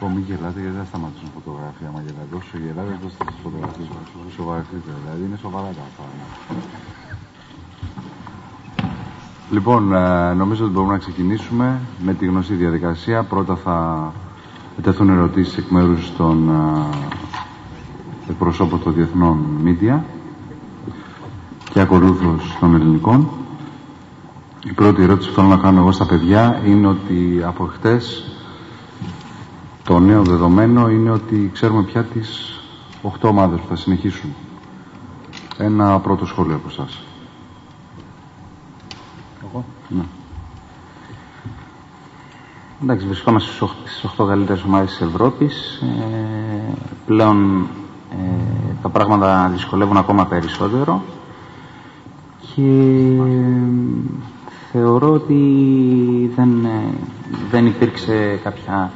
Πω μη γελάτε γιατί δεν σταματήσουν φωτογραφία. Μα γελάτε όσο γελάτε δώστε τις φωτογραφίες μας. Σοβαρευτείτε δηλαδή. Είναι σοβαρά τα πράγματα. Λοιπόν, ε, νομίζω ότι μπορούμε να ξεκινήσουμε με τη γνωστή διαδικασία. Πρώτα θα τεθούν ερωτήσεις εκ μέρους των ε, εκπροσώπων των διεθνών μίντια και ακολούθως των ελληνικών. Η πρώτη ερώτηση που θέλω να κάνω εγώ στα παιδιά είναι ότι από χτες το νέο δεδομένο είναι ότι ξέρουμε πια τις 8 ομάδες που θα συνεχίσουν. Ένα πρώτο σχόλιο από εσάς. Εγώ; Ναι. Εντάξει, βρισκόμαστε στις 8 καλύτερες ομάδες της Ευρώπης. Ε, πλέον ε, τα πράγματα δυσκολεύουν ακόμα περισσότερο και θεωρώ ότι δεν, ε, δεν υπήρξε κάποια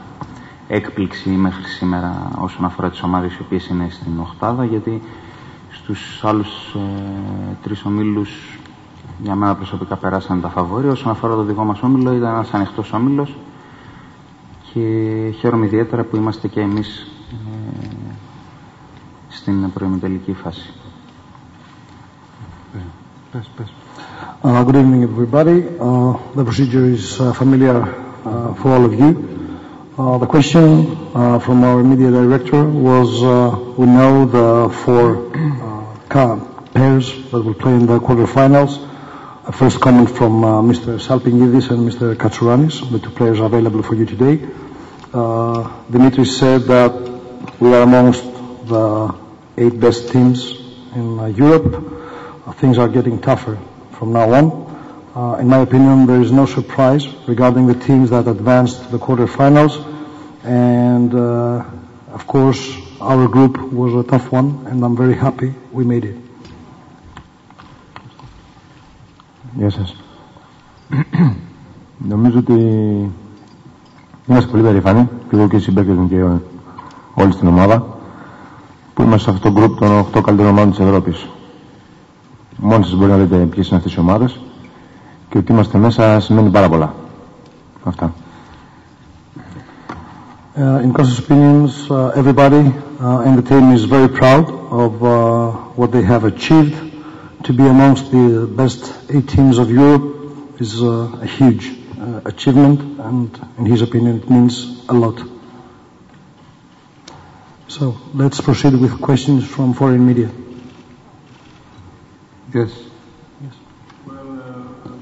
έκπληξη μέχρι σήμερα όσον αφορά τις ομάδες οι οποίες είναι στην οχτάδα γιατί στους άλλους ε, τρεις ομίλους για μένα προσωπικά περάσαν τα φαβόρια όσον αφορά το δικό μας όμιλο ήταν ένας ανοιχτός όμιλος και χαίρομαι ιδιαίτερα που είμαστε και εμείς ε, στην προημιτελική φάση. Uh, good evening, everybody. Uh, the procedure is uh, familiar uh, for all of you. Uh, the question uh, from our media director was we know the four pairs that will play in the quarterfinals. A first comment from Mr. Salpingidis and Mr. Katsouranis, the two players available for you today. Dimitris said that we are amongst the eight best teams in Europe. Uh, things are getting tougher from now on. Uh, in my opinion, there is no surprise regarding the teams that advanced to the quarterfinals. And, uh, of course, our group was a tough one, and I'm very happy we made it. Γεια σας. Νομίζω ότι είμαστε πολύ περήφανοι, και εγώ και οι συμπαίκτες μου και όλη στην ομάδα, που είμαστε σε αυτό το γκρουπ των 8 καλύτερων ομάδων της Ευρώπης. Μόνοι σας μπορεί να δείτε ποιες είναι αυτές οι ομάδες και ότι είμαστε μέσα σημαίνει πάρα πολλά. Αυτά. Uh, in Costas' opinions, uh, everybody uh, in the team is very proud of uh, what they have achieved. To be amongst the best eight teams of Europe is uh, a huge uh, achievement, and in his opinion, it means a lot. So let's proceed with questions from foreign media. Yes. Yes. Well, uh, uh,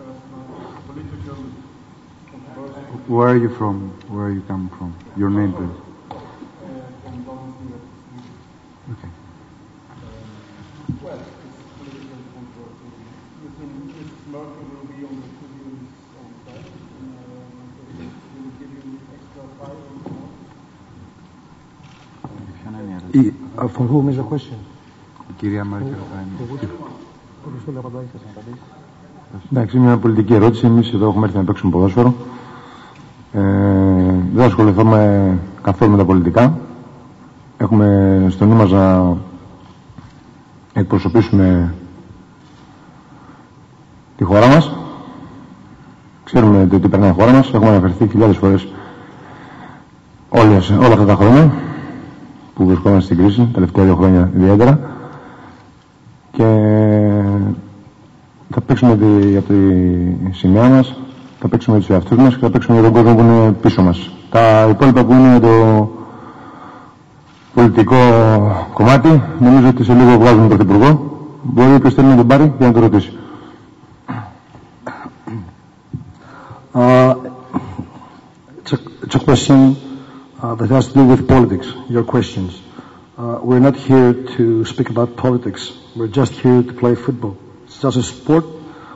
uh, political. Where are you from? Where are you come from? Your name, please. Okay. Well, it's political will be on the students on will give you extra five or? For whom is the question? Η κυρία Μέρκελ θα είναι. Εντάξει, είναι μια πολιτική ερώτηση. Εμείς εδώ έχουμε έρθει να παίξουμε ποδόσφαιρο. Ε, δεν ασχοληθούμε καθόλου με τα πολιτικά. Έχουμε στο νου μας να εκπροσωπήσουμε τη χώρα μας. Ξέρουμε το τι περνάει η χώρα μας. Έχουμε αναφερθεί χιλιάδες φορές όλες, όλα αυτά τα χρόνια που βρισκόμαστε στην κρίση, τα τελευταία δύο χρόνια ιδιαίτερα. Και θα παίξουμε τη, για τη σημαία μας, θα παίξουμε για τους εαυτούς μας και θα παίξουμε για τον κόσμο που είναι πίσω μας. Τα υπόλοιπα που είναι το πολιτικό κομμάτι, νομίζω ότι σε λίγο βγάζουμε τον Πρωθυπουργό. Μπορεί όποιος θέλει να τον πάρει για να το ρωτήσει. Uh, it's, a, it's a question uh, that has to do with politics, your questions. Uh, we're not here to speak about politics. We're just here to play football. It's just a sport.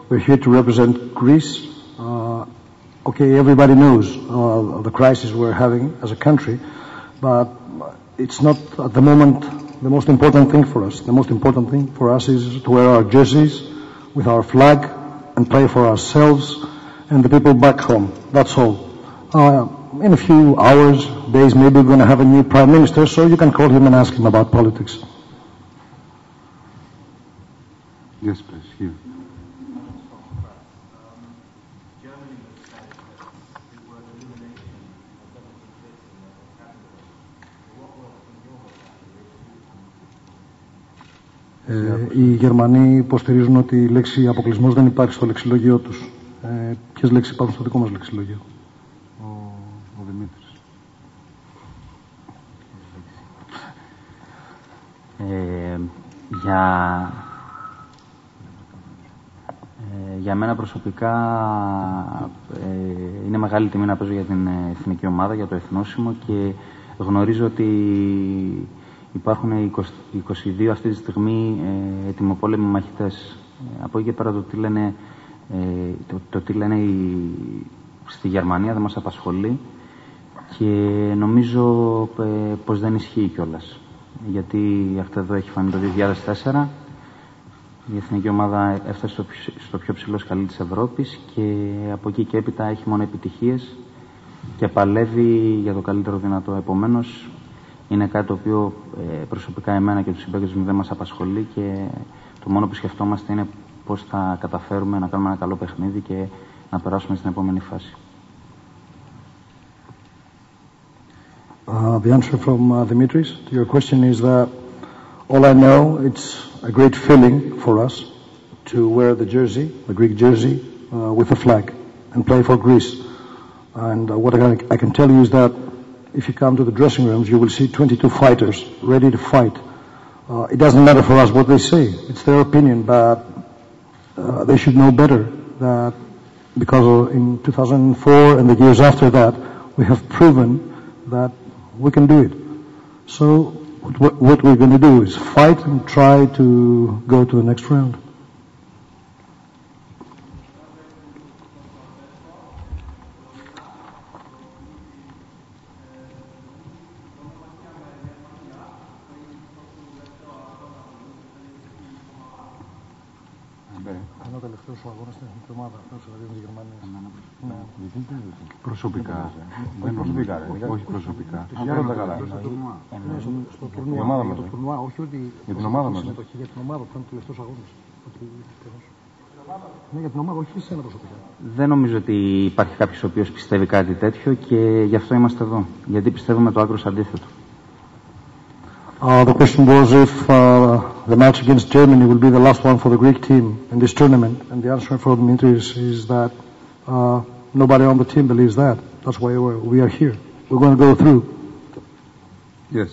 We're here to represent Greece. Uh, okay, everybody knows uh, the crisis we're having as a country, but it's not at the moment the most important thing for us. The most important thing for us is to wear our jerseys with our flag and play for ourselves and the people back home. That's all. Uh, in a few hours, days, maybe we're going to have a new prime minister, so you can call him and ask him about politics. Yes, please. Here. Ε, οι Γερμανοί υποστηρίζουν ότι η λέξη αποκλεισμό δεν υπάρχει στο λεξιλόγιο του. Ε, Ποιε λέξει υπάρχουν στο δικό μα λεξιλόγιο. Ο, ο Δημήτρης. Ε, για, ε, για μένα προσωπικά ε, είναι μεγάλη τιμή να παίζω για την εθνική ομάδα, για το εθνόσημο και γνωρίζω ότι Υπάρχουν 22 αυτή τη στιγμή ε, ετοιμοπόλεμοι μαχητές. Ε, από εκεί και πέρα το τι λένε, ε, το, το τι λένε η, στη Γερμανία δεν μας απασχολεί και νομίζω ε, πως δεν ισχύει κιόλας. Γιατί αυτό εδώ έχει φανεί το 2004 η εθνική ομάδα έφτασε στο, στο πιο ψηλό σκαλί της Ευρώπης και από εκεί και έπειτα έχει μόνο επιτυχίες και παλεύει για το καλύτερο δυνατό. Επομένως, είναι κάτι το οποίο ε, προσωπικά εμένα και τους συμπαίκτες μου δεν μας απασχολεί και το μόνο που σκεφτόμαστε είναι πώς θα καταφέρουμε να κάνουμε ένα καλό παιχνίδι και να περάσουμε στην επόμενη φάση. The answer from uh, Dimitris to your question is that all I know, it's a great feeling for us to wear the jersey, the Greek jersey, uh, with a flag and play for Greece. And uh, what I, I can tell you is that if you come to the dressing rooms, you will see 22 fighters ready to fight. Uh, it doesn't matter for us what they say. It's their opinion, but uh, they should know better that because in 2004 and the years after that, we have proven that we can do it. So what, what we're going to do is fight and try to go to the next round. τελευταίο Σου αγώνα στην εθνική ομάδα, αυτό δηλαδή με τη Γερμανία. Ναι. Προσωπικά. Δεν προσωπικά. Όχι προσωπικά. Για ρώτα καλά. Στο τουρνουά. Για το τουρνουά, όχι ότι. Για την ομάδα μας. Για την ομάδα που ήταν τελευταίο αγώνα. Ναι, για την ομάδα, όχι εσένα προσωπικά. Δεν νομίζω ότι υπάρχει κάποιος ο οποίος πιστεύει κάτι τέτοιο και γι' αυτό είμαστε εδώ. Γιατί πιστεύουμε το άκρο αντίθετο. Uh, the question was if uh, the match against Germany will be the last one for the Greek team in this tournament, and the answer for Dimitris is that uh, nobody on the team believes that. That's why we're, we are here. We're going to go through. Yes.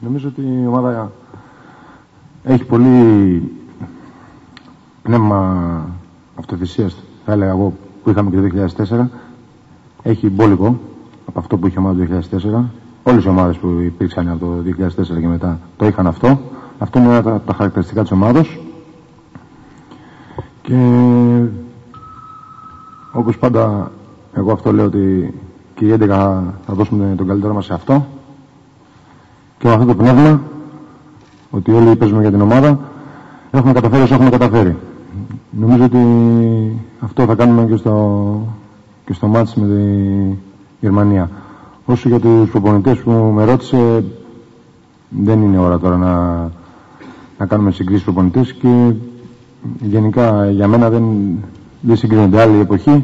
Νομίζω ότι η ομάδα έχει πολύ πνεύμα αυτοθυσίας, θα έλεγα εγώ, που είχαμε και το 2004. Έχει μπόλικο από αυτό που είχε η ομάδα το 2004. Όλες οι ομάδες που υπήρξαν από το 2004 και μετά το είχαν αυτό. Αυτό είναι ένα από τα χαρακτηριστικά της ομάδος. Και όπως πάντα εγώ αυτό λέω ότι και οι 11 θα δώσουμε τον καλύτερο μας σε αυτό και με αυτό το πνεύμα ότι όλοι παίζουμε για την ομάδα έχουμε καταφέρει όσο έχουμε καταφέρει. Νομίζω ότι αυτό θα κάνουμε και στο, και στο μάτς με τη Γερμανία. Όσο για τους προπονητές που με ρώτησε δεν είναι ώρα τώρα να, να κάνουμε συγκρίσεις προπονητές και γενικά για μένα δεν, δεν συγκρίνονται άλλη εποχή.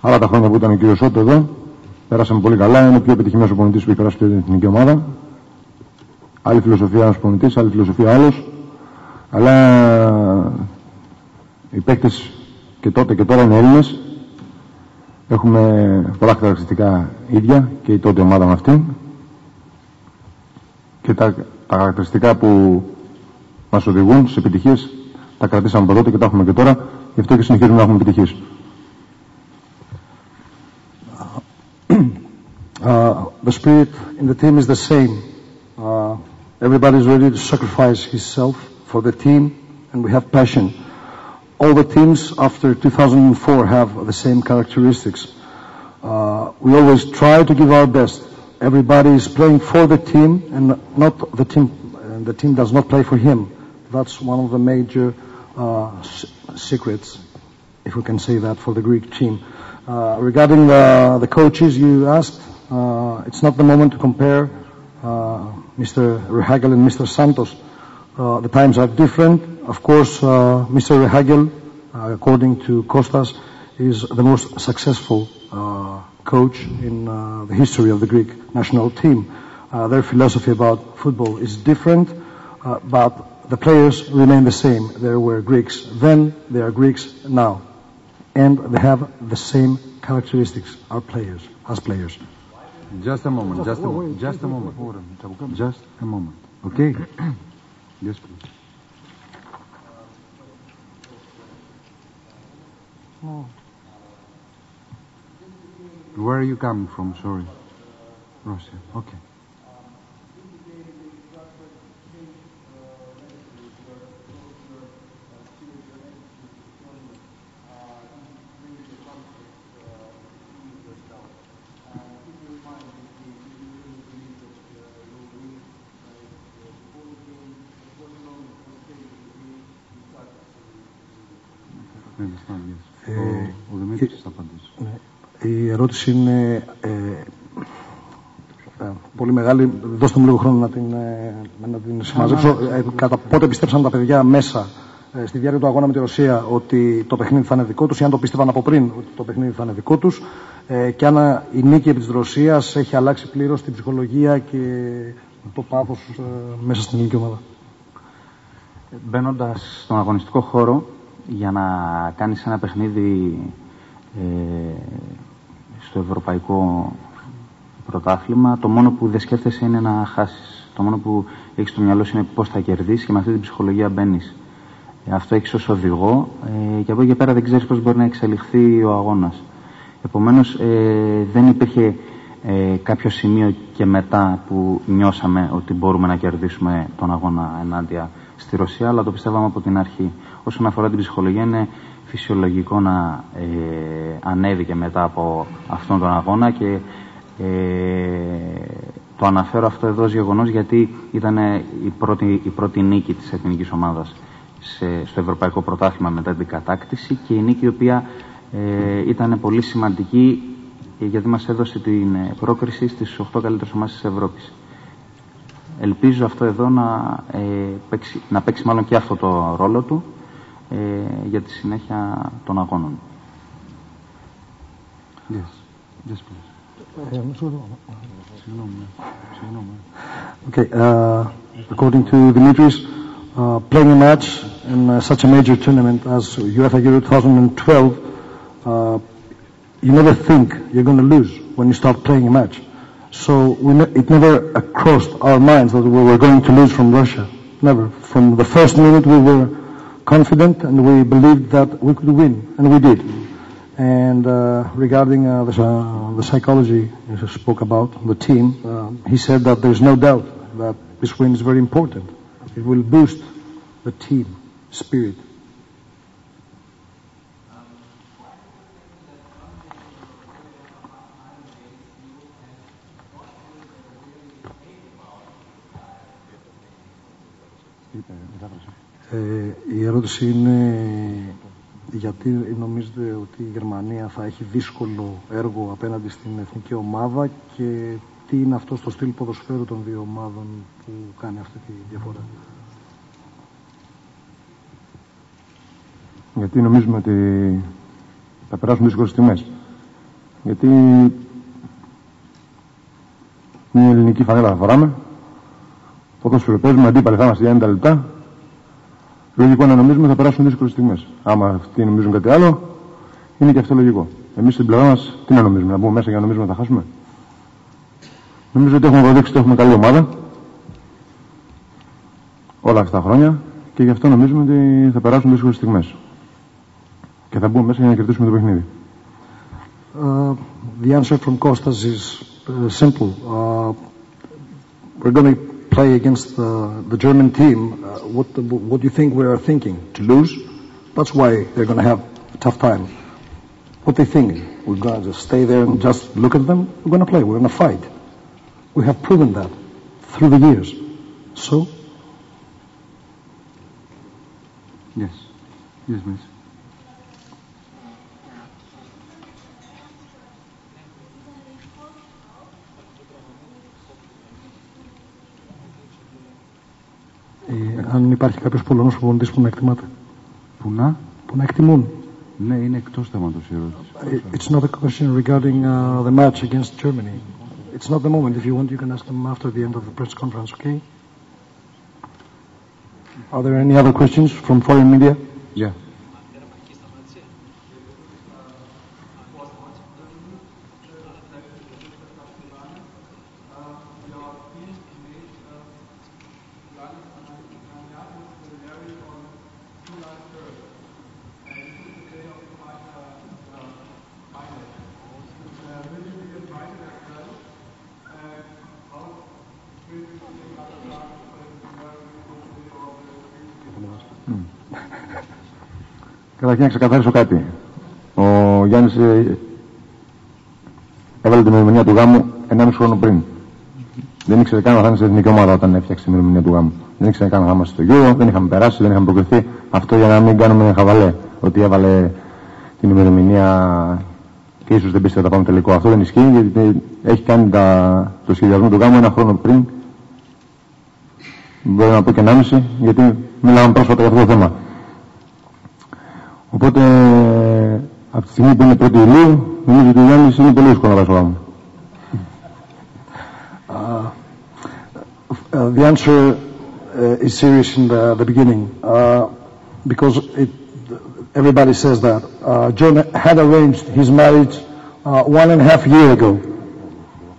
Άλλα τα χρόνια που ήταν ο κύριος Σότο εδώ Πέρασαμε πολύ καλά. Είναι ο πιο επιτυχημένος ο που έχει περάσει στην εθνική ομάδα. Άλλη φιλοσοφία ένας πονητή, άλλη φιλοσοφία άλλος. Αλλά οι παίκτες και τότε και τώρα είναι Έλληνες. Έχουμε πολλά χαρακτηριστικά ίδια και η τότε ομάδα με αυτή. Και τα, τα χαρακτηριστικά που μας οδηγούν στι επιτυχίες τα κρατήσαμε από τότε και τα έχουμε και τώρα. Γι' αυτό και συνεχίζουμε να έχουμε επιτυχίες. Uh, the spirit in the team is the same. Uh, everybody is ready to sacrifice himself for the team, and we have passion. All the teams after 2004 have the same characteristics. Uh, we always try to give our best. Everybody is playing for the team, and not the team. And the team does not play for him. That's one of the major uh, secrets, if we can say that, for the Greek team. Uh, regarding the, the coaches you asked, uh, it's not the moment to compare uh, Mr. Rehagel and Mr. Santos. Uh, the times are different. Of course, uh, Mr. Rehagel, uh, according to Kostas, is the most successful uh, coach in uh, the history of the Greek national team. Uh, their philosophy about football is different, uh, but the players remain the same. They were Greeks then, they are Greeks now. And they have the same characteristics, our players, as players. Just a moment, just a moment, just a moment. Just a moment. Okay? Yes, please. Hmm. Where are you coming from? Sorry. Russia. Okay. Η ερώτηση είναι ε, ε, πολύ μεγάλη. Δώστε μου λίγο χρόνο να την, ε, να την συμμαζέψω. Ε, κατά πότε πιστέψαν τα παιδιά μέσα ε, στη διάρκεια του αγώνα με τη Ρωσία ότι το παιχνίδι θα είναι δικό τους ή αν το πίστευαν από πριν ότι το παιχνίδι θα είναι δικό τους ε, και αν η νίκη επί της Ρωσίας έχει αλλάξει πλήρως την ψυχολογία και το πάθος ε, μέσα στην ελληνική ομάδα. Μπαίνοντας στον αγωνιστικό χώρο για να κάνεις ένα παιχνίδι ε, στο ευρωπαϊκό πρωτάθλημα, το μόνο που δεν σκέφτεσαι είναι να χάσεις. Το μόνο που έχεις στο μυαλό σου είναι πώς θα κερδίσεις και με αυτή την ψυχολογία μπαίνεις. Ε, αυτό έχεις ως οδηγό ε, και από εκεί και πέρα δεν ξέρεις πώς μπορεί να εξελιχθεί ο αγώνας. Επομένως ε, δεν υπήρχε ε, κάποιο σημείο και μετά που νιώσαμε ότι μπορούμε να κερδίσουμε τον αγώνα ενάντια στη Ρωσία, αλλά το πιστεύαμε από την αρχή. Όσον αφορά την ψυχολογία, είναι φυσιολογικό να ε, ανέβηκε μετά από αυτόν τον αγώνα και ε, το αναφέρω αυτό εδώ ως γεγονός γιατί ήταν η πρώτη, η πρώτη νίκη της εθνικής ομάδας σε, στο Ευρωπαϊκό Πρωτάθλημα μετά την κατάκτηση και η νίκη η οποία ε, ήταν πολύ σημαντική ε, γιατί μας έδωσε την ε, πρόκριση στις 8 καλύτερες ομάδες της Ευρώπης. Ελπίζω αυτό εδώ να, ε, παίξει, να παίξει μάλλον και αυτό το ρόλο του ε, για τη συνέχεια των αγώνων. Yes. Yes, please. Συγγνώμη, ναι. Συγγνώμη. Okay, uh, according to Dimitris, uh, playing a match in uh, such a major tournament as UEFA Euro 2012, uh, you never think you're going to lose when you start playing a match. So we ne- it never uh, crossed our minds that we were going to lose from Russia. Never. From the first minute we were confident and we believed that we could win, and we did. And uh, regarding uh, the, uh, the psychology you spoke about, the team, uh, he said that there's no doubt that this win is very important. It will boost the team spirit. Ε, η ερώτηση είναι γιατί νομίζετε ότι η Γερμανία θα έχει δύσκολο έργο απέναντι στην εθνική ομάδα και τι είναι αυτό στο στυλ ποδοσφαίρου των δύο ομάδων που κάνει αυτή τη διαφορά; Γιατί νομίζουμε ότι θα περάσουν δύσκολες στιγμές. Γιατί μια ελληνική φανέλα θα φοράμε, ποδόσφαιρο παίζουμε, αντίπαλοι θα είμαστε για 90 λεπτά. Λογικό να νομίζουμε θα περάσουν δύσκολες στιγμές. Άμα αυτοί νομίζουν κάτι άλλο, είναι και αυτό λογικό. Εμείς στην πλευρά μας τι να νομίζουμε, να μπούμε μέσα για να νομίζουμε ότι θα χάσουμε; Νομίζω ότι έχουμε αποδείξει ότι έχουμε καλή ομάδα όλα αυτά τα χρόνια και γι' αυτό νομίζουμε ότι θα περάσουν δύσκολες στιγμές. Και θα μπούμε μέσα για να κερδίσουμε το παιχνίδι. Uh, the answer from Costas is uh, simple. Uh, we're going to play against the, the German team. Uh, what, the, what do you think we are thinking? To lose? That's why they're going to have a tough time. What they think? We're going to just stay there and just look at them? We're going to play. We're going to fight. We have proven that through the years. So, Yes. Yes, miss. Ε, αν υπάρχει κάποιος Πολωνός προπονητής που να εκτιμάται. Που να? Που να εκτιμούν. Ναι, είναι εκτός θέματος η ερώτηση. Uh, It's not a question regarding uh, the match against Germany. It's not the moment. If you want, you can ask them after the end of the press conference, okay? Are there any other questions from foreign media? Yeah. Καταρχήν να ξεκαθαρίσω κάτι. Ο Γιάννης ε, έβαλε την ημερομηνία του γάμου 1,5 χρόνο πριν. Δεν ήξερε καν να θα είναι σε εθνική ομάδα όταν έφτιαξε την ημερομηνία του γάμου. Δεν ήξερε καν να θα είμαστε στο γύρο, δεν είχαμε περάσει, δεν είχαμε προκριθεί. Αυτό για να μην κάνουμε χαβαλέ. Ότι έβαλε την ημερομηνία και ίσως δεν πίστευε να πάμε τελικό. Αυτό δεν ισχύει γιατί έχει κάνει τα, το σχεδιασμό του γάμου ένα χρόνο πριν. Μπορεί να πω και 1,5 γιατί μιλάμε πρόσφατα για αυτό το θέμα. Οπότε, από τη στιγμή που είναι πρώτη Ιουλίου, νομίζω ότι ο Γιάννης είναι πολύ δύσκολο να πάει στο γάμο. Uh, the answer uh, is serious in the, the beginning uh, because it, everybody says that. Uh, John had arranged his marriage uh, one and a half year ago.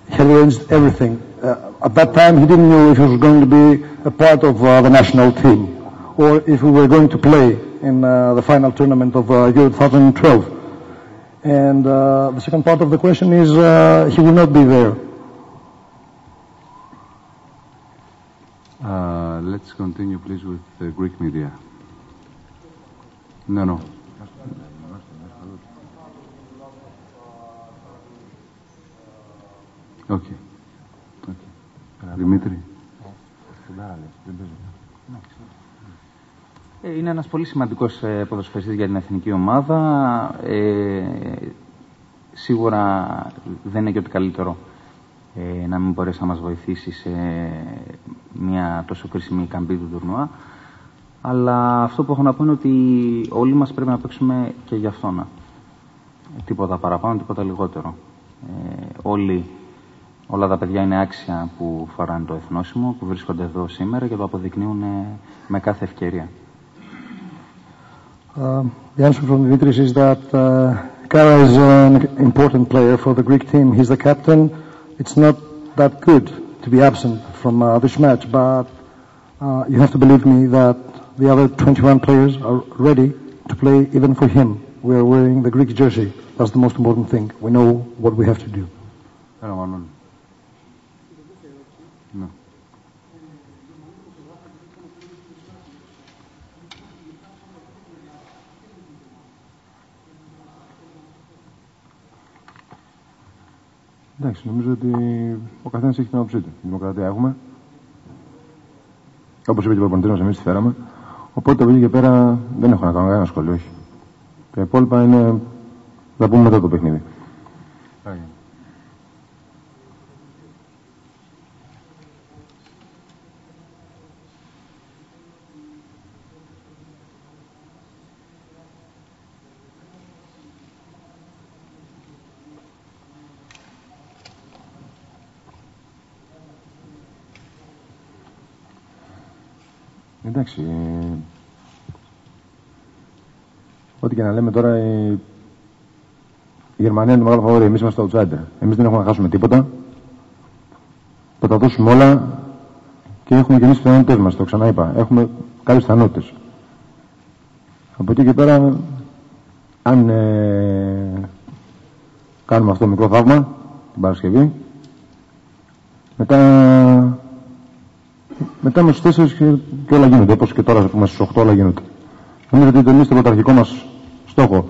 He had arranged everything. Uh, at that time, he didn't know if he was going to be a part of uh, the national team or if we were going to play in uh, the final tournament of uh, Euro 2012. And uh, the second part of the question is uh, he will not be there. Uh, let's continue, please, with the Greek media. No, no. Okay. okay. Δημήτρη. Ε, Είναι ένας πολύ σημαντικός ε, ποδοσφαιριστής για την εθνική ομάδα. Ε, σίγουρα δεν είναι και ότι καλύτερο ε, να μην μπορέσει να μας βοηθήσει σε μια τόσο κρίσιμη καμπή του τουρνουά. Αλλά αυτό που έχω να πω είναι ότι όλοι μας πρέπει να παίξουμε και για αυτόν. Τίποτα παραπάνω, τίποτα λιγότερο. Ε, όλοι, όλα τα παιδιά είναι άξια που φοράνε το εθνόσημο, που βρίσκονται εδώ σήμερα και το αποδεικνύουν ε, με κάθε ευκαιρία. The answer from Dimitris is that uh, Kara is an important player for the Greek team. He's the captain. It's not that good to be absent from uh, this match, but uh, you have to believe me that the other 21 players are ready to play even for him. We are wearing the Greek jersey. That's the most important thing. We know what we have to do. Εντάξει, νομίζω ότι ο καθένας έχει την άποψή του. Δημοκρατία έχουμε. Όπως είπε και ο προπονητή μα, εμείς τη φέραμε. Οπότε από εκεί και πέρα δεν έχω να κάνω κανένα σχόλιο. Όχι. Τα υπόλοιπα είναι. θα πούμε μετά το παιχνίδι. Εντάξει. ε, Ό,τι και να λέμε τώρα, η, η Γερμανία είναι το μεγάλο φαβόρι. Εμείς είμαστε το outsider. Εμείς δεν έχουμε να χάσουμε τίποτα. Θα τα δώσουμε όλα και έχουμε και εμεί τι πιθανότητέ μας. Το ξαναείπα. Έχουμε κάποιε πιθανότητες. Από εκεί και πέρα, αν ε, κάνουμε αυτό το μικρό θαύμα την Παρασκευή, μετά μετά με στου 4 και, και όλα γίνονται. Όπως και τώρα που είμαστε στου 8 όλα γίνονται. Νομίζω ότι εμείς το πρωταρχικό μας στόχο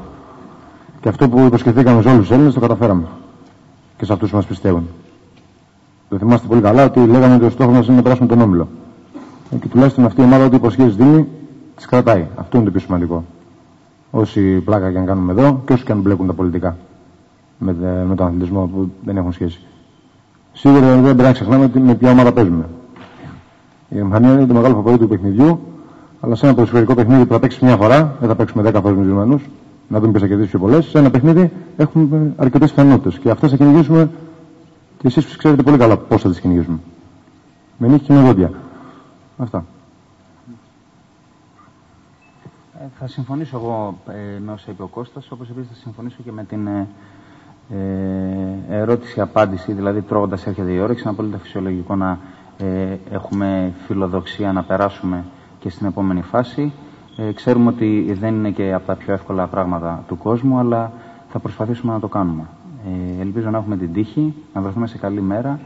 και αυτό που υποσχεθήκαμε σε όλους τους Έλληνες το καταφέραμε. Και σε αυτούς που μας πιστεύουν. Το θυμάστε πολύ καλά ότι λέγαμε ότι ο στόχος μας είναι να περάσουμε τον όμιλο. Ε, Και τουλάχιστον αυτή η ομάδα ό,τι υποσχέσεις δίνει, τις κρατάει. Αυτό είναι το πιο σημαντικό. Όση πλάκα και αν κάνουμε εδώ και όσοι και αν μπλέκουν τα πολιτικά με, με τον αθλητισμό που δεν έχουν σχέση. Σίγουρα δεν πρέπει να ξεχνάμε με ποια ομάδα παίζουμε. Η Γερμανία είναι το μεγάλο φαβορή του παιχνιδιού, αλλά σε ένα ποδοσφαιρικό παιχνίδι που θα παίξεις μια φορά, δεν θα παίξουμε 10 φορές με Γερμανούς, να δούμε ποιο θα κερδίσει πιο πολλές. Σε ένα παιχνίδι έχουμε αρκετές πιθανότητες και αυτέ θα κυνηγήσουμε και εσείς ξέρετε πολύ καλά πώς θα τις κυνηγήσουμε. Με νύχη και με δόντια. Αυτά. Ε, θα συμφωνήσω εγώ ε, με όσα είπε ο Κώστας, όπως επίσης θα συμφωνήσω και με την ε, ε ερώτηση-απάντηση, δηλαδή τρώγοντας έρχεται η όρεξη, είναι απόλυτα φυσιολογικό να ε, έχουμε φιλοδοξία να περάσουμε και στην επόμενη φάση. Ε, ξέρουμε ότι δεν είναι και από τα πιο εύκολα πράγματα του κόσμου, αλλά θα προσπαθήσουμε να το κάνουμε. Ε, ελπίζω να έχουμε την τύχη, να βρεθούμε σε καλή μέρα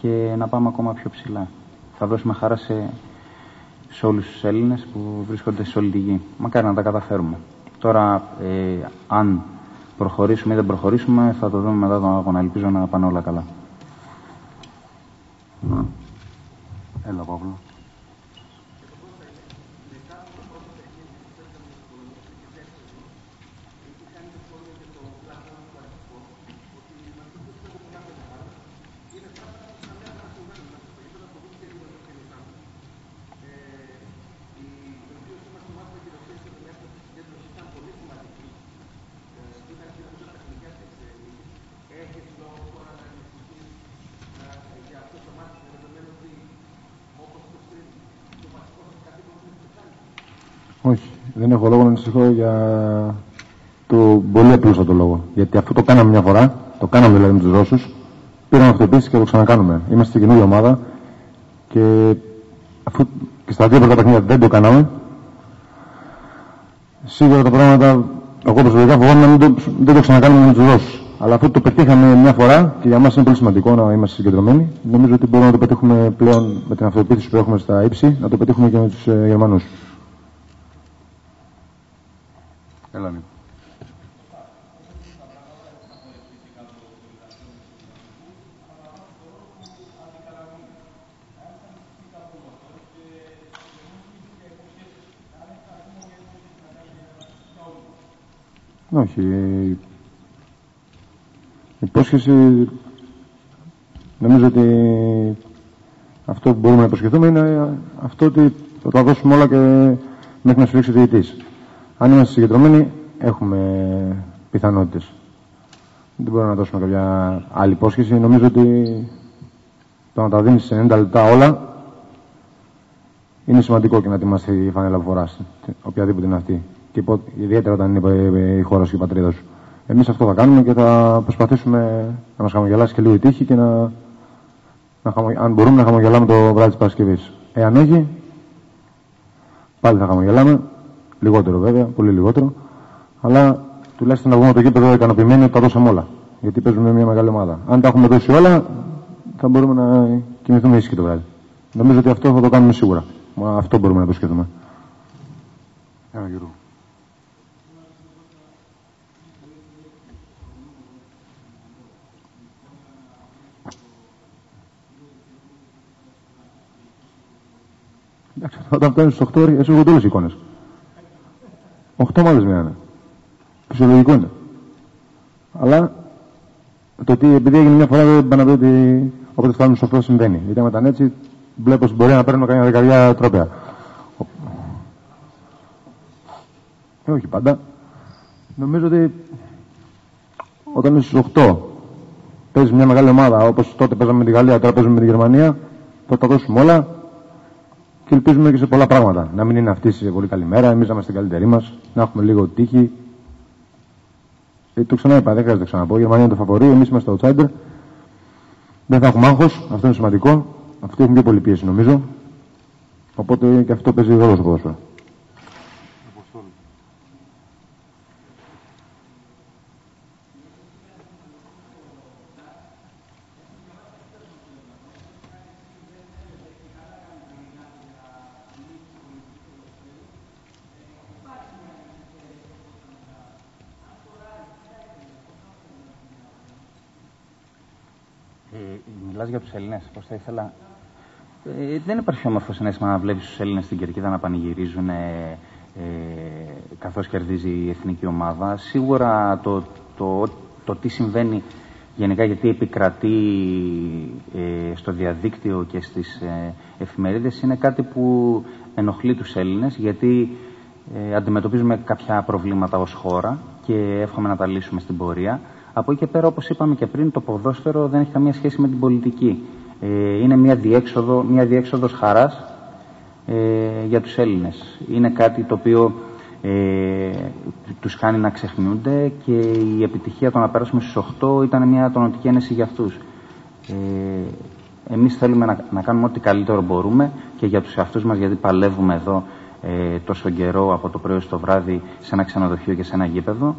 και να πάμε ακόμα πιο ψηλά. Θα δώσουμε χαρά σε, σε όλους τους Έλληνες που βρίσκονται σε όλη τη γη. Μακάρι να τα καταφέρουμε. Τώρα, ε, αν προχωρήσουμε ή δεν προχωρήσουμε, θα το δούμε μετά τον αγώνα. Ελπίζω να πάνε όλα καλά. Έλα, Παύλο. Όχι, δεν έχω λόγο να ανησυχώ για το πολύ απλούστατο λόγο. Γιατί αυτό το κάναμε μια φορά, το κάναμε δηλαδή με τους Ρώσους, πήραμε αυτοποίηση και το ξανακάνουμε. Είμαστε καινούργια ομάδα και, αφού, και στα δύο πρώτα παιχνίδια δεν το κάναμε. Σίγουρα τα πράγματα, εγώ προσωπικά φοβάμαι να το, δεν το ξανακάνουμε με τους Ρώσους. Αλλά αφού το πετύχαμε μια φορά και για μας είναι πολύ σημαντικό να είμαστε συγκεντρωμένοι, νομίζω ότι μπορούμε να το πετύχουμε πλέον με την αυτοποίηση που έχουμε στα ύψη, να το πετύχουμε και με τους ε, Γερμανούς. Έλα, ναι. Όχι. Η υπόσχεση νομίζω ότι αυτό που μπορούμε να υποσχεθούμε είναι αυτό ότι θα τα δώσουμε όλα και μέχρι να σου ρίξει ο διαιτής. Αν είμαστε συγκεντρωμένοι, έχουμε πιθανότητες. Δεν μπορούμε να δώσουμε κάποια άλλη υπόσχεση. Νομίζω ότι το να τα δίνεις σε 90 λεπτά όλα είναι σημαντικό και να ετοιμαστεί η φανέλα που φοράς, οποιαδήποτε είναι αυτή. Και ιδιαίτερα όταν είναι η χώρα σου και η πατρίδα σου. Εμείς αυτό θα κάνουμε και θα προσπαθήσουμε να μας χαμογελάσει και λίγο η τύχη και να, να αν μπορούμε να χαμογελάμε το βράδυ της Παρασκευής. Εάν όχι, πάλι θα χαμογελάμε Λιγότερο βέβαια, πολύ λιγότερο. Αλλά τουλάχιστον να βγούμε το γήπεδο ικανοποιημένοι ότι τα δώσαμε όλα. Γιατί παίζουμε μια μεγάλη ομάδα. Αν τα έχουμε δώσει όλα, θα μπορούμε να κοιμηθούμε ήσυχοι το βράδυ. Νομίζω ότι αυτό θα το κάνουμε σίγουρα. Μα αυτό μπορούμε να το σκεφτούμε. Ένα γύρω. Εντάξει, όταν φτάνεις στους 8 ώρε, έχουν όλες οι εικόνες. Οχτώ ομάδε μείνανε. Φυσιολογικό είναι. Αλλά το ότι επειδή έγινε μια φορά δεν πάνε να πει ότι όποτε φτάνουμε στο αυτό συμβαίνει. Γιατί άμα ήταν έτσι, βλέπω ότι μπορεί να παίρνουμε καμιά δεκαετία τρόπια. Ε, όχι πάντα. Νομίζω ότι όταν είσαι στου 8 παίζεις μια μεγάλη ομάδα όπως τότε παίζαμε με τη Γαλλία, τώρα παίζουμε με τη Γερμανία, θα τα δώσουμε όλα και ελπίζουμε και σε πολλά πράγματα. Να μην είναι αυτής σε πολύ καλή μέρα, εμείς να είμαστε καλύτεροι μας, να έχουμε λίγο τύχη. Ε, το ξαναείπα, δεν χρειάζεται να ξαναπώ. Η Γερμανία είναι το φαβορή, εμείς είμαστε το outsider. Δεν θα έχουμε άγχος, αυτό είναι σημαντικό. Αυτοί έχουν πιο πολύ πίεση νομίζω. Οπότε και αυτό παίζει ρόλο στο ποδόσφαιρο. Για τους Έλληνες, πώ θα ήθελα. Ε, δεν υπάρχει όμορφο συνέστημα να βλέπεις τους Έλληνες στην κερκίδα να πανηγυρίζουν ε, ε, καθώς κερδίζει η εθνική ομάδα. Σίγουρα το, το, το, τι συμβαίνει γενικά γιατί επικρατεί ε, στο διαδίκτυο και στις ε, εφημερίδες είναι κάτι που ενοχλεί τους Έλληνες γιατί ε, αντιμετωπίζουμε κάποια προβλήματα ως χώρα και εύχομαι να τα λύσουμε στην πορεία. Από εκεί και πέρα, όπως είπαμε και πριν, το ποδόσφαιρο δεν έχει καμία σχέση με την πολιτική. Ε, είναι μια διέξοδο, μια διέξοδος χαράς ε, για τους Έλληνες. Είναι κάτι το οποίο ε, τους κάνει να ξεχνιούνται και η επιτυχία το να περάσουμε στους 8 ήταν μια τονοτική ένεση για αυτούς. Ε, εμείς θέλουμε να, να κάνουμε ό,τι καλύτερο μπορούμε και για τους εαυτούς μας γιατί παλεύουμε εδώ ε, τόσο καιρό από το πρωί στο βράδυ σε ένα ξενοδοχείο και σε ένα γήπεδο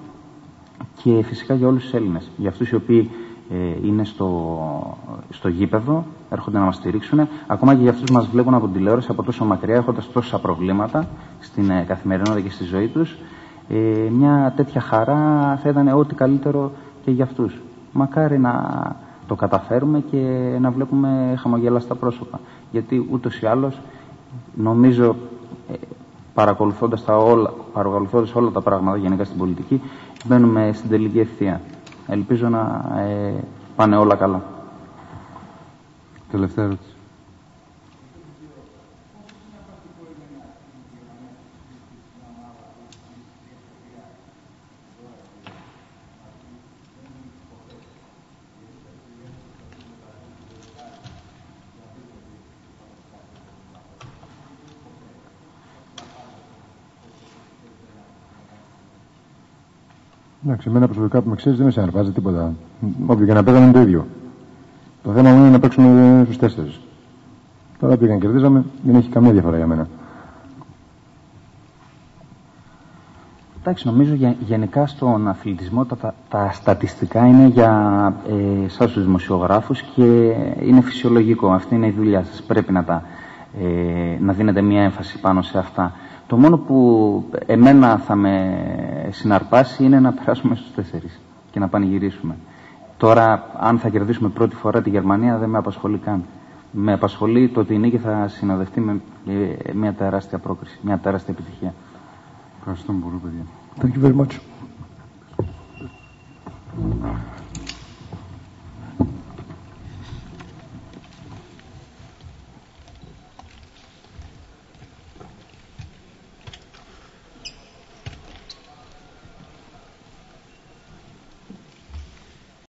και φυσικά για όλους τους Έλληνες, για αυτούς οι οποίοι ε, είναι στο, στο γήπεδο, έρχονται να μας στηρίξουν, ακόμα και για αυτούς μας βλέπουν από την τηλεόραση από τόσο μακριά, έχοντας τόσα προβλήματα στην ε, καθημερινότητα και στη ζωή τους, ε, μια τέτοια χαρά θα ήταν ό,τι καλύτερο και για αυτούς. Μακάρι να το καταφέρουμε και να βλέπουμε χαμογέλαστα πρόσωπα. Γιατί ούτως ή άλλως νομίζω ε, παρακολουθώντας, τα όλα, παρακολουθώντας όλα τα πράγματα γενικά στην πολιτική μπαίνουμε στην τελική ευθεία. Ελπίζω να ε, πάνε όλα καλά. Τελευταία ερώτηση. Εντάξει, εμένα προσωπικά που με ξέρεις δεν με συναρπάζει τίποτα. Όποιο και να παίζαμε είναι το ίδιο. Το θέμα μου είναι να παίξουμε στους τέσσερις. Τώρα πήγαν κερδίζαμε, δεν έχει καμία διαφορά για μένα. Εντάξει, νομίζω γενικά στον αθλητισμό τα, τα, στατιστικά είναι για ε, εσάς τους δημοσιογράφους και είναι φυσιολογικό. Αυτή είναι η δουλειά σας. Πρέπει να, τα, ε, να δίνετε μια έμφαση πάνω σε αυτά. Το μόνο που εμένα θα με συναρπάσει είναι να περάσουμε στους τέσσερις και να πανηγυρίσουμε. Τώρα, αν θα κερδίσουμε πρώτη φορά τη Γερμανία, δεν με απασχολεί καν. Με απασχολεί το ότι η νίκη θα συνοδευτεί με ε, μια τεράστια πρόκριση, μια τεράστια επιτυχία. Ευχαριστούμε πολύ, παιδιά. Thank you very much.